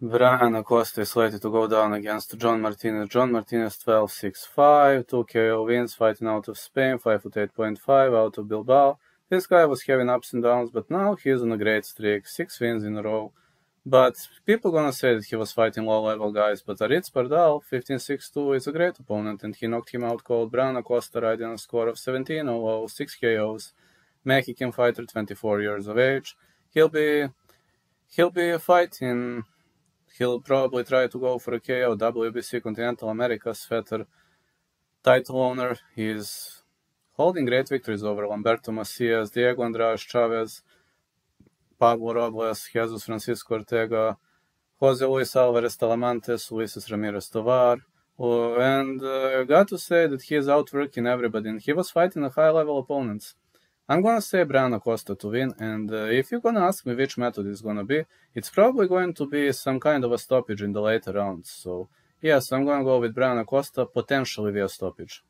Bryan Acosta is slated to go down against Jon Martinez. Jon Martinez 12 6 5, 2 KO wins, fighting out of Spain, 5 foot 8.5, out of Bilbao. This guy was having ups and downs, but now he's on a great streak, 6 wins in a row. But people gonna say that he was fighting low level guys, but Aritz Pardal, 15 6 2, is a great opponent, and he knocked him out cold. Bryan Acosta riding a score of 17 0, 6 KOs. Mexican fighter, 24 years of age. He'll be he'll be fighting He'll probably try to go for a KO. WBC Continental Americas veteran title owner. He's holding great victories over Lamberto Macias, Diego Andrade Chavez, Pablo Robles, Jesus Francisco Ortega, Jose Luis Alvarez Talamantes, Luis Ramirez Tovar. And uh, got to say that he is outworking everybody, and he was fighting a high level opponents. I'm gonna say Bryan Acosta to win, and uh, if you're gonna ask me which method is gonna be, it's probably going to be some kind of a stoppage in the later rounds. So yes, I'm gonna go with Bryan Acosta, potentially via stoppage.